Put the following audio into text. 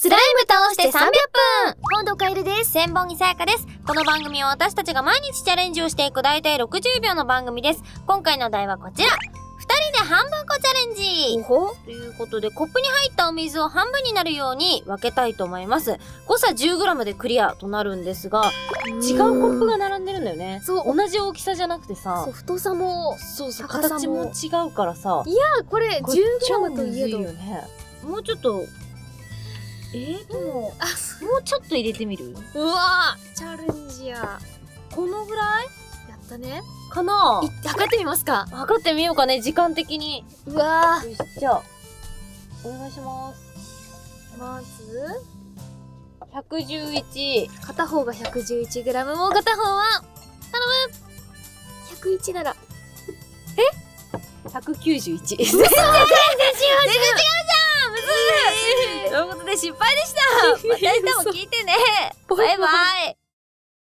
スライム倒して300分本土カエルです。千本木さやかです。この番組は私たちが毎日チャレンジをしていく大体60秒の番組です。今回のお題はこちら。二人で半分こチャレンジほということで、コップに入ったお水を半分になるように分けたいと思います。誤差 10g でクリアとなるんですが、違うコップが並んでるんだよね。そう同じ大きさじゃなくてさそう、、太さも、そうそう、高さも形も違うからさ、いや、これ 10g これ超むずといえど。いよね。もうちょっと、えー、でも、もうちょっと入れてみる？うわーチャレンジや。このぐらい？やったね。かな？い測ってみますか測ってみようかね、時間的に。うわよし、じゃあ、お願いします。ーまず、111。片方が 111g、もう片方は、頼む !101 なら。191。全然違う全然違うで失敗でした。また明日も聞いてね。バイバイ